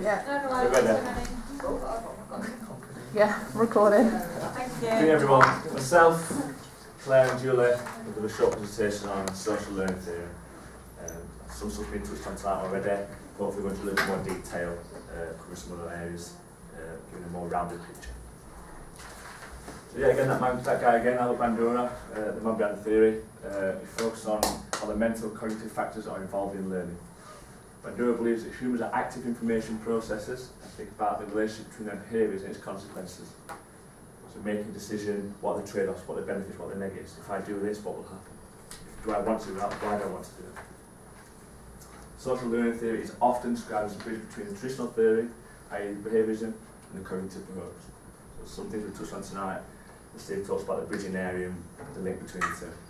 Yeah, No, no, I We're ready. yeah, recording. Thank you. everyone. Myself, Clare and Julie will do a short presentation on social learning theory. Um, some stuff's been touched on tonight already. Hopefully go into a little bit more detail, uh, cover some other areas, uh, giving a more rounded picture. So yeah, again, that, man, that guy again, Albert Bandura, uh, the man behind the theory, uh, he focuses on how the mental cognitive factors that are involved in learning. Bandura believes that humans are active information processors and think about the relationship between their behaviours and its consequences. So making a decision, what are the trade-offs, what are the benefits, what are the negatives. If I do this, what will happen? Do I want to do that? Why do I want to do it? Social learning theory is often described as a bridge between the traditional theory, i.e. behaviourism, and the cognitive approach. So some things we touched on tonight, Steve talks about the bridging area and the link between the two.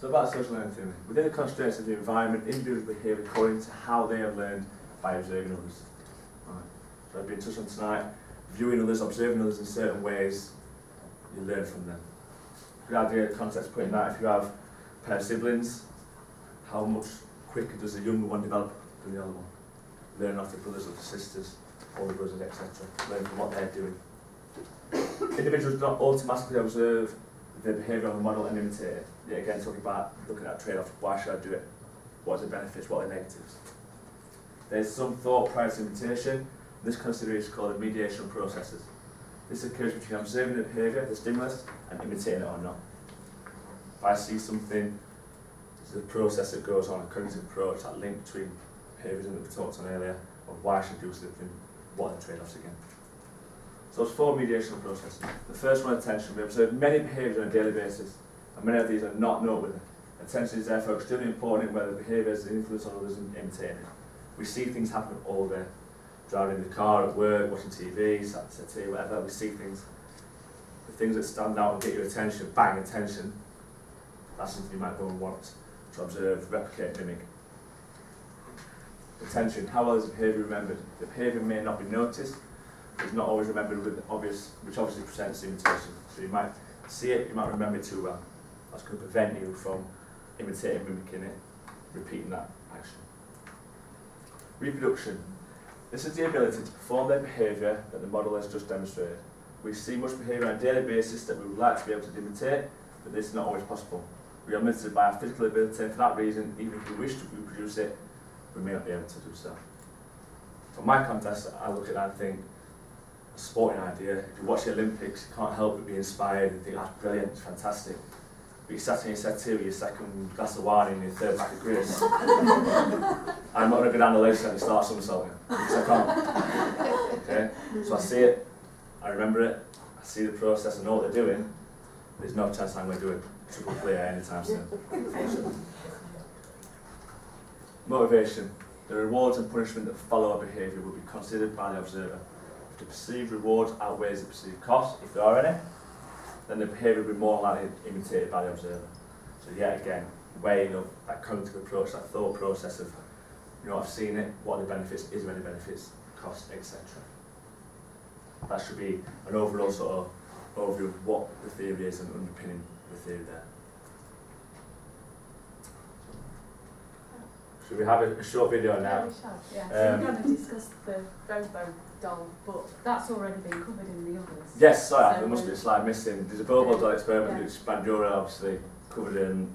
So about social learning theory. Within the constraints of the environment, individuals behave according to how they have learned by observing others. Right. So I've been touched on tonight, viewing others, observing others in certain ways, you learn from them. Good idea, context putting that, if you have a pair of siblings, how much quicker does the younger one develop than the other one? Learn off the brothers or the sisters, older brothers, etc. Learn from what they're doing. Individuals do not automatically observe their behaviour on model. Yet again, talking about looking at trade-off, why should I do it? What are the benefits, what are the negatives? There's some thought prior to imitation. This consideration is called the mediation processes. This occurs between observing the behaviour, the stimulus, and imitating it or not. If I see something, there's a process that goes on, a cognitive approach, that link between behaviours that we talked on earlier, of why I should do something, what are the trade-offs again. So four mediation processes. The first one, attention. We observe many behaviours on a daily basis, and many of these are not noteworthy. Attention is therefore extremely important in whether the behaviour has an influence on others and it. We see things happen all day. Driving in the car, at work, watching TV, sat at tea, whatever, we see things. The things that stand out and get your attention, bang, attention, that's something you might go and want to observe, replicate, mimic. Attention, how well is the behaviour remembered? The behaviour may not be noticed, it's not always remembered with obvious, which obviously presents imitation. So you might see it, you might remember it too well. That's going to prevent you from imitating, mimicking it, repeating that action. Reproduction. This is the ability to perform their behaviour that the model has just demonstrated. We see much behaviour on a daily basis that we would like to be able to imitate, but this is not always possible. We are limited by our physical ability, and for that reason, even if we wish to reproduce it, we may not be able to do so. From my context, I look at that and think, sporting idea, if you watch the Olympics, you can't help but be inspired and think, that's brilliant, it's fantastic. But you sat in your set with your second glass of wine and your third pack of grapes. I'm not going to go down the list and start somersaulting, because I can't. Okay? So I see it, I remember it, I see the process, I know what they're doing. There's no chance I'm going to do it triple clear anytime soon. Motivation. The rewards and punishment that follow a behaviour will be considered by the observer. The perceived rewards outweighs the perceived cost, if there are any, then the behaviour will be more likely imitated by the observer. So yet again, weighing up that cognitive approach, that thought process of, you know, I've seen it, what are the benefits, is there any benefits, cost, etc. That should be an overall sort of overview of what the theory is and underpinning the theory there. Should we have a, a short video now? Yeah, so Um, we're going to discuss the Bobo doll, but that's already been covered in the others. Yes, sorry, So there must be a slide missing. There's a Bobo doll experiment Yeah. which Bandura obviously covered in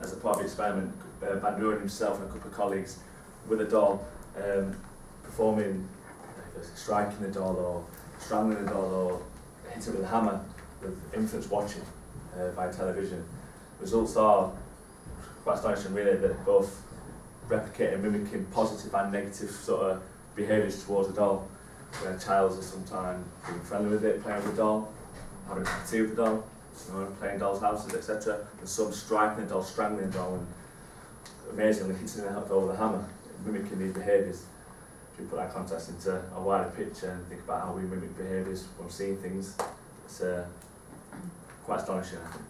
as a part of the experiment. Uh, Bandura himself and a couple of colleagues with a doll um, performing, striking the doll or strangling the doll or hitting it with a hammer with infants watching uh, by television. Results are quite astonishing really that both replicating mimicking positive and negative sort of behaviours towards the doll where a child is sometimes being friendly with it, playing with the doll, having a tea with the doll, you know, playing dolls' houses, etc. And some striking the doll, strangling the doll, and amazingly hitting it over the hammer, mimicking these behaviours. If you put that context into a wider picture and think about how we mimic behaviours from seeing things, it's uh, quite astonishing, I think.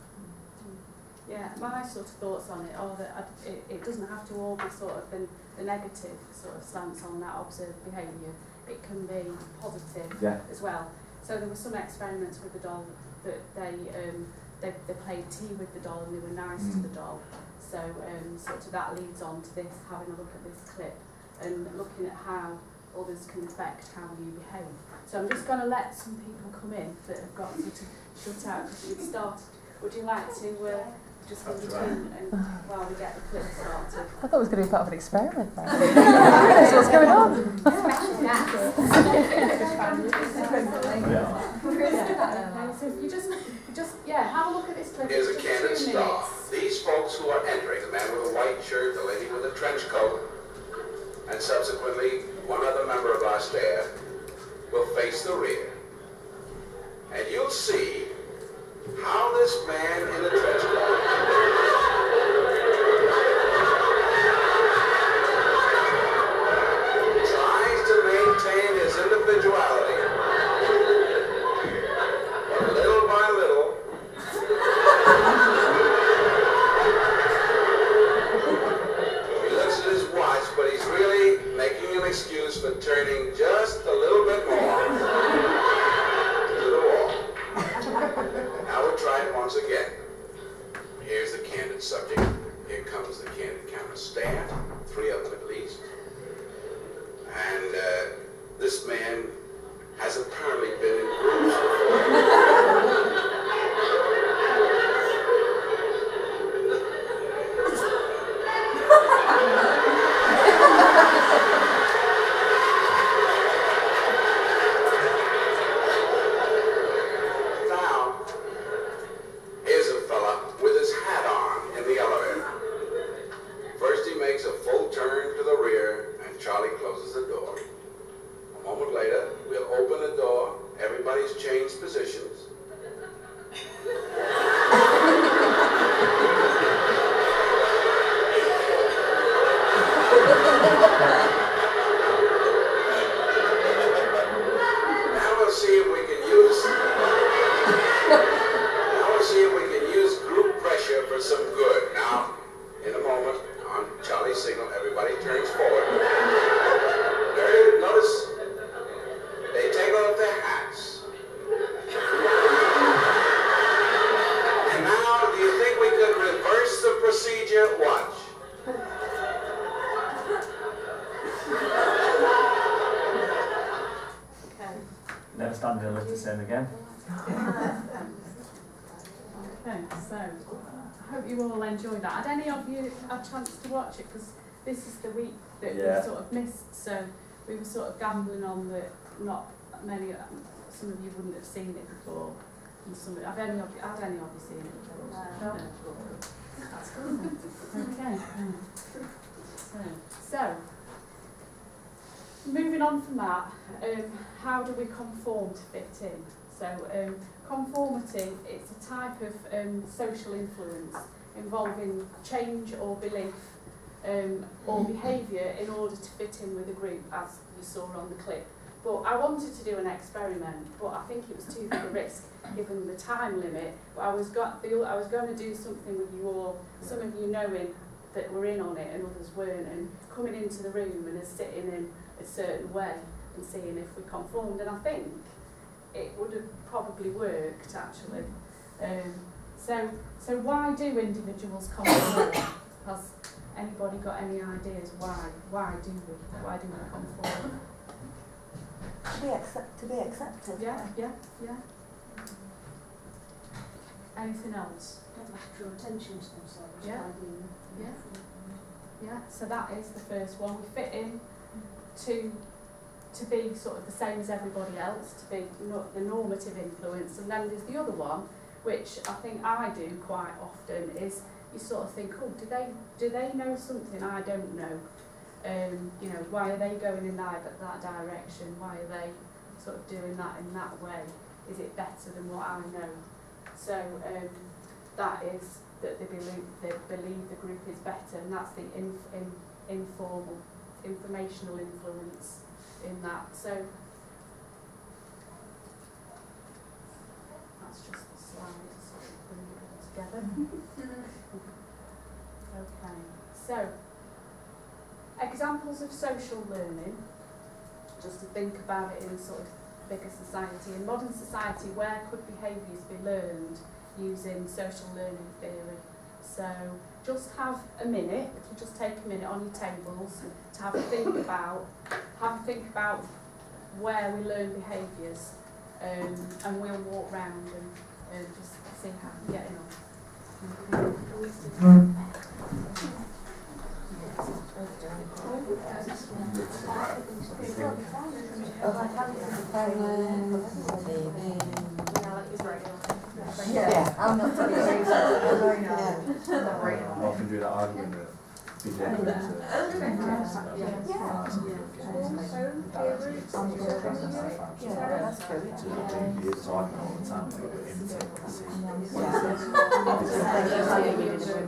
Yeah, my sort of thoughts on it are that I- it, it doesn't have to all be sort of the, the negative sort of stance on that observed behaviour. It can be positive Yeah. as well. So there were some experiments with the doll that they um, they, they played tea with the doll and they were nice to Mm. the doll. So um, sort of that leads on to this, having a look at this clip and looking at how others can affect how you behave. So I'm just going to let some people come in that have got sort of shut out because we've started. Would you like to uh, just go That's between and while we get the clip started? I thought it was going to be part of an experiment then. That's what's going on. Yeah. Okay, so if you just, just yeah, have a look at this clip. Here's a It's candid just two straw. minutes. These folks who are entering, the man with a white shirt, the lady with a trench coat, and subsequently one other member of our staff, will face the rear. And you'll see how this man in the trench Never stand in a lift the same again. Okay, so I hope you all enjoyed that. Had any of you had a chance to watch it? Because this is the week that Yeah. we sort of missed, so we were sort of gambling on that not many, um, some of you wouldn't have seen it before. And some, have any of you, had any of you seen it? No. That's good. Okay. So, so, moving on from that, um, how do we conform to fit in? So, um, conformity, it's a type of um, social influence involving change or belief um, or behaviour in order to fit in with a group, as you saw on the clip. But I wanted to do an experiment, but I think it was too big a risk given the time limit. But I was got the, I was going to do something with you all, some of you knowing that were in on it and others weren't, and coming into the room and sitting in a certain way and seeing if we conformed. And I think it would have probably worked actually. Um, so, so why do individuals conform? Has anybody got any ideas why? Why do we? Why do we conform? To be, accept, to be accepted. Yeah, yeah, yeah. Anything else? Don't have to draw attention to themselves Yeah. Yeah. Yeah, so that is the first one. We fit in to to be sort of the same as everybody else, to be the normative influence. And then there's the other one, which I think I do quite often, is you sort of think, oh, do they do they know something I don't know? Um, you know, why are they going in that, that direction? Why are they sort of doing that in that way? Is it better than what I know? So um, that is that they believe they believe the group is better, and that's the in, in, informal, informational influence in that. So that's just the slide to sort of bring it all together. okay, so examples of social learning, just to think about it in sort of bigger society. In modern society, where could behaviours be learned using social learning theory. So just have a minute, if you just take a minute on your tables to have a think about, have a think about where we learn behaviours um, and we'll walk round and um, just see how we're getting on. Yeah, I'm not to be I often do that argument that people are going to. Yeah,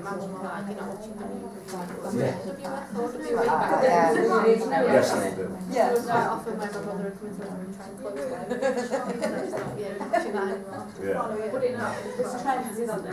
that's true. It's argument all the time, but imitate what I see. Yes, I do. Yeah. often my brother would come into the room and try and close them. Yeah. Put it out, there's trends, isn't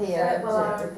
yeah. Back.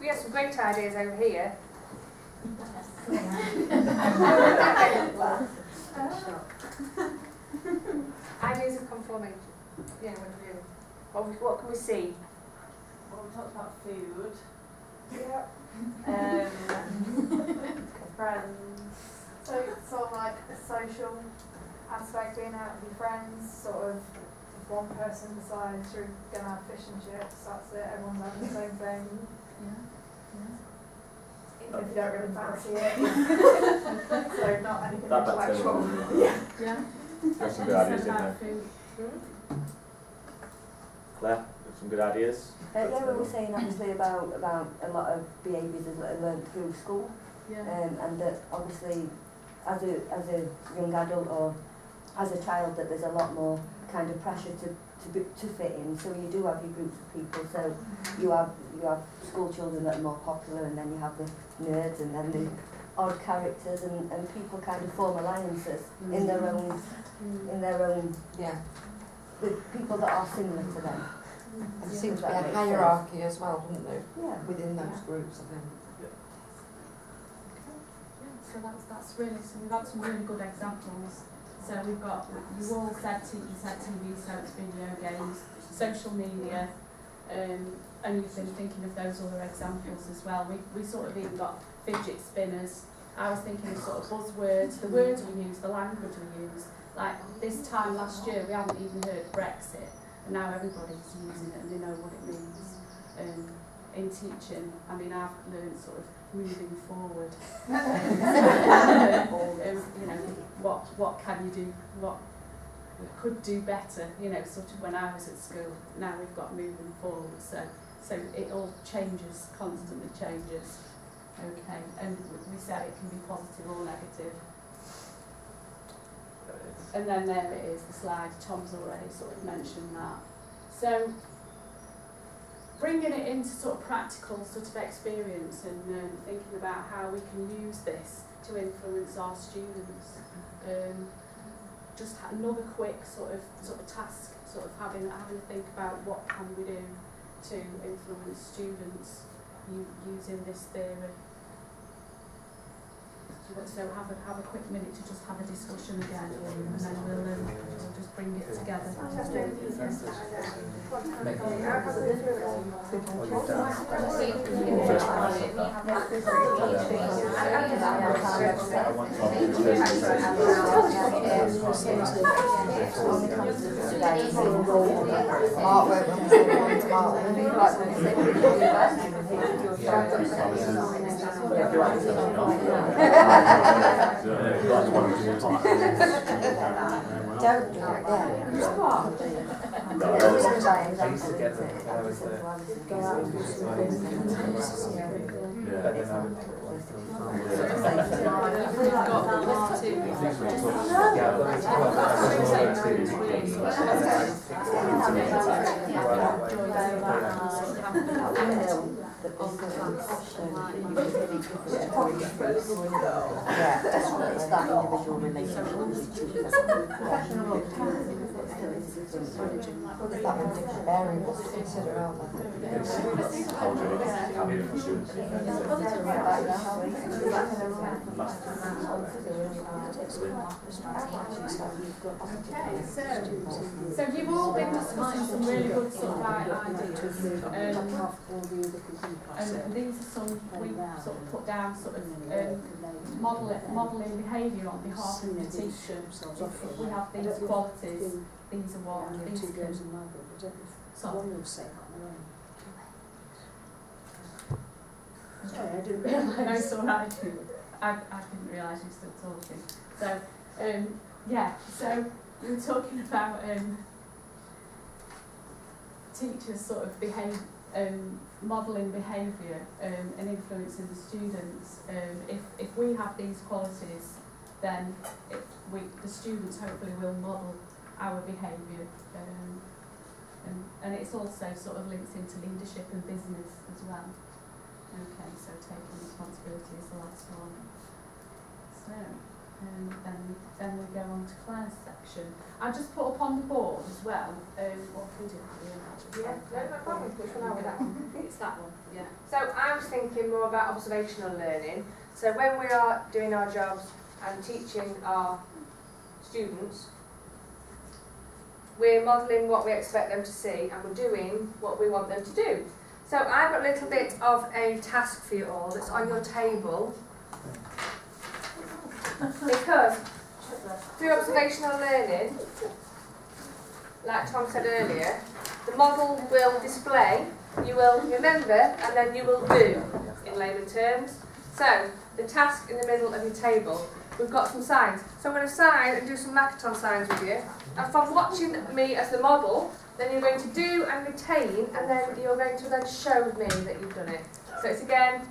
We have some great ideas over here. Ideas of conforming. Yeah, what we? What, can we see? Well, we talked about food. Um, friends. So it's sort of like a social aspect, being out with your friends, sort of if one person decides you're gonna have fish and chips, that's it, everyone's having the same thing. Yeah. yeah. Even if you don't really fancy it. So not anything That back intellectual. Yeah. Got some good ideas in there. Clare, got some good ideas? Uh, yeah, we were saying obviously about, about a lot of behaviours that are learned through school. Yeah. um, and that obviously as a, as a young adult or as a child that there's a lot more kind of pressure to, to, be, to fit in. So you do have your groups of people. So you have, you have school children that are more popular and then you have the nerds and then the odd characters and, and people kind of form alliances in their mm-hmm. own, mm-hmm. in their own, Yeah, with people that are similar to them. Mm-hmm. there Yeah, seems to that be a makes sense. hierarchy as well, wouldn't there, Yeah. within those groups, I think. So that's, that's really, so we've had some really good examples. So we've got, you all said, t- you said TV, so it's video games, social media, um, and you've been thinking of those other examples as well. We, we sort of even got fidget spinners. I was thinking of sort of buzzwords, the words we use, the language we use. Like this time last year, we haven't even heard Brexit, and now everybody's using it and they know what it means. Um, in teaching, I mean, I've learned sort of moving forward. um, you know, what what can you do? What we could do better? You know, sort of when I was at school. Now we've got moving forward. So so it all changes, constantly changes. Okay, and we said it can be positive or negative. And then there it is, the slide. Tom's already sort of mentioned that. So bringing it into sort of practical sort of experience and um, thinking about how we can use this to influence our students. Um, just another quick sort of sort of task, sort of having having a think about what can we do to influence students using this theory. So have a, have a quick minute to just have a discussion again and then we'll, um, we'll just bring it together. Mark won't come to Mark. Don't do yeah. Yeah, definitely, it's that individual relationship so, you've all been discussing some really good sort of ideas. Um, and these are some we sort of put down sort of um, model, modelling behaviour on behalf of the teacher. If we have these qualities, these are what these can. Sorry. Sorry, I didn't realise. No, it's all right. I, I didn't realise you were still talking. So, um, yeah, so we were talking about um, teachers sort of behave, um, modelling behaviour um, and influencing the students. Um, if, if we have these qualities, then it, we, the students hopefully will model our behaviour. Um, and, and it's also sort of links into leadership and business as well. Okay, so taking responsibility is the last one. So, um, then, then we go on to Clare's section. I just put up on the board as well, um, what we here? Yeah, no, no problem. Which one are we at? It's that one, yeah. So I was thinking more about observational learning. So when we are doing our jobs and teaching our students, we're modelling what we expect them to see and we're doing what we want them to do. So I've got a little bit of a task for you all that's on your table. Because through observational learning, like Tom said earlier, the model will display, you will remember, and then you will do, in layman terms. So, the task in the middle of your table, we've got some signs. So I'm going to sign and do some Makaton signs with you. And from watching me as the model, then you're going to do and retain, and then you're going to then show me that you've done it. So it's again,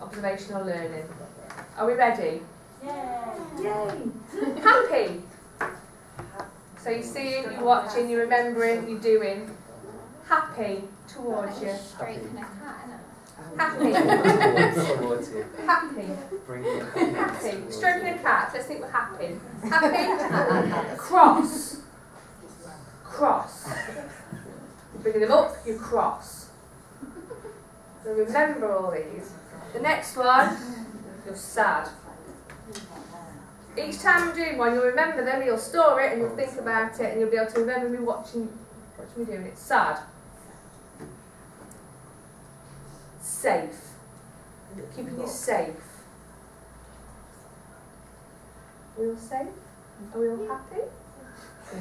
observational learning. Are we ready? Yeah. Yay! Happy! So you're seeing, you're watching, you're remembering, you're doing. Happy towards you. Happy. Happy. Happy. Stroking a cat. Let's think we're happy. Happy. Cross. Cross. Bringing them up, you cross. So remember all these. The next one, you're sad. Each time I'm doing one, you'll remember them, you'll store it, and you'll think about it, and you'll be able to remember me watching, watching me doing it. Sad. Safe. Keeping you safe. Are we all safe? Are we all happy?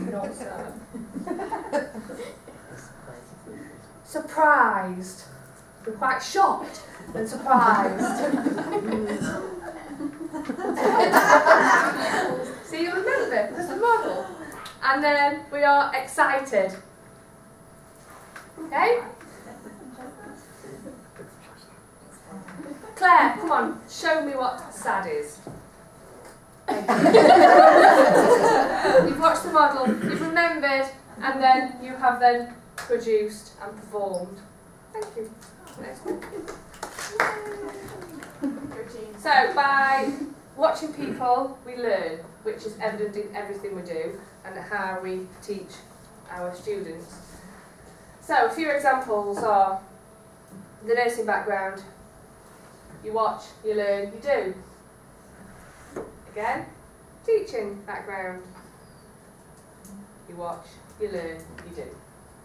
Not sad. Surprised. We're quite shocked and surprised. so you remember there's a model. And then we are excited. Okay? Clare, come on, show me what sad is. you've watched the model, you've remembered, and then you have then produced and performed. Thank you. So by watching people, we learn, which is evident in everything we do and how we teach our students. So a few examples are the nursing background. You watch, you learn, you do. Again, teaching background. You watch, you learn, you do.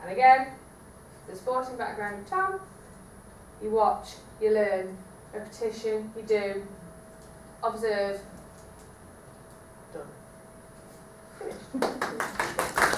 And again, the sporting background of Tom. You watch, you learn, repetition, you do, observe, done. Finished.